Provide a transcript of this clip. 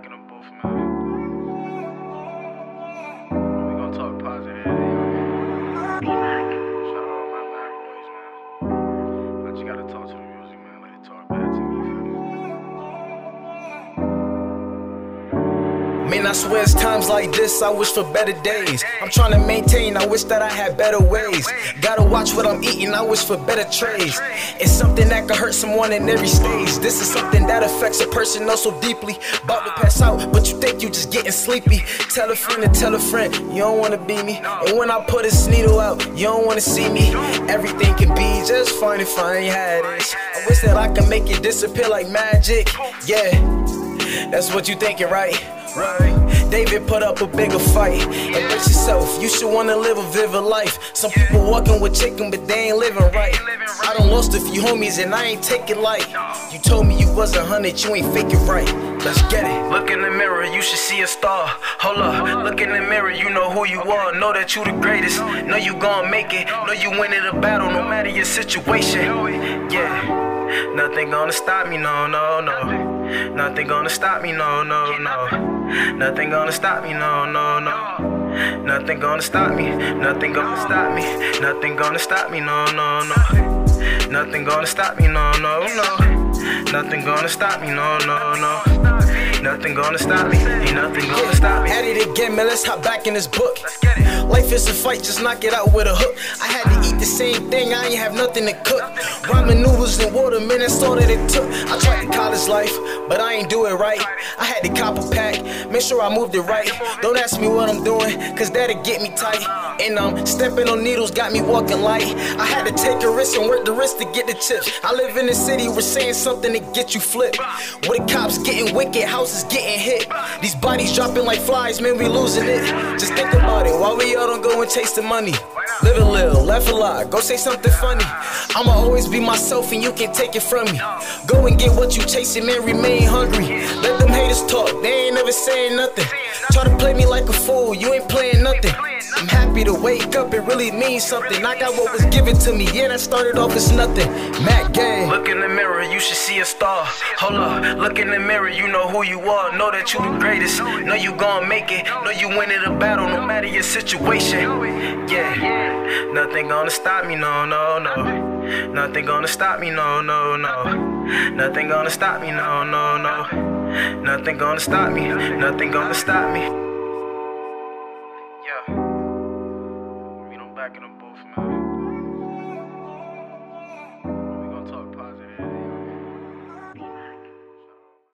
backing them both, man. Man, I swear it's times like this, I wish for better days. I'm trying to maintain, I wish that I had better ways. Gotta watch what I'm eating, I wish for better trays. It's something that could hurt someone in every stage. This is something that affects a person oh so deeply. About to pass out, but you think you just getting sleepy. Tell a friend to tell a friend, you don't wanna be me. And when I put this needle out, you don't wanna see me. Everything can be just fine if I ain't had it. I wish that I could make it disappear like magic. Yeah, that's what you thinking, right? Right. David put up a bigger fight. Embrace yourself. You should wanna live a vivid life. Some people walking with chicken, but they ain't living right. I done lost a few homies and I ain't take it light. You told me you was a hundred, you ain't fake it right. Let's get it. Look in the mirror, you should see a star. Hold up, look in the mirror, you know who you are. Know that you the greatest. Know you gon' make it. Know you winning the battle, no matter your situation. Yeah, nothing gonna stop me, no, no, no. Nothing gonna stop me, no, no, no. Nothing gonna stop me, no, no, no. Nothing gonna stop me, nothing gonna stop me, nothing gonna stop me, no, no, no. Nothing gonna stop me, no, no, no. Nothing gonna stop me, no, no, no. Nothing gonna stop me, ain't nothing gonna stop me. At it again, man, let's hop back in this book. Life is a fight, just knock it out with a hook. I had to eat the same thing, I ain't have nothing to cook. Ramen noodles and water, man, that's all that it took. I tried the college life, but I ain't do it right. I had to cop a pack, make sure I moved it right. Don't ask me what I'm doing, cause that'll get me tight. And I'm stepping on needles, got me walking light. I had to take a risk and work the risk to get the chips. I live in a city where saying something to get you flipped. Where the cops getting wicked, houses getting hit. These bodies dropping like flies, man, we losing it. Just think about it, why we all don't go and chase the money? Live a little, laugh a lot, go say something funny. I'ma always be myself and you can't take it from me. Go and get what you chasing, man, remain hungry. Let them haters talk, they ain't never saying nothing. Try to play me like a fool, you ain't playing nothing. I'm happy to wake up, it really means something. I got what was given to me, yeah, that started off as nothing. Matt Gang. Look in the mirror, you should see a star. Hold up, look in the mirror, you know who you are. Know that you the greatest, know you gon' make it. Know you winning the battle, no matter your situation. Yeah, nothing gonna stop me, no, no, no. Nothing gonna stop me, no, no, no. Nothing gonna stop me, no, no, no. Nothing gonna stop me, nothing gonna stop me. back in them both, man.